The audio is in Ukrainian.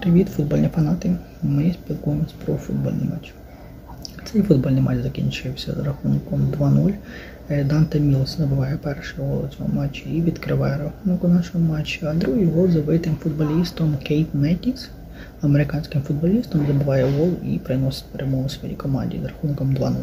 Привіт, футбольні фанати! Ми спілкуємось про футбольний матч. Цей футбольний матч закінчився з рахунком 2-0. Е, Данте Мілс забиває перший гол у цьому матчі і відкриває рахунок у нашому матчі. А другий гол забитим футболістом Кейт Меттіс, американським футболістом, забиває гол і приносить перемогу своїй команді з рахунком 2-0.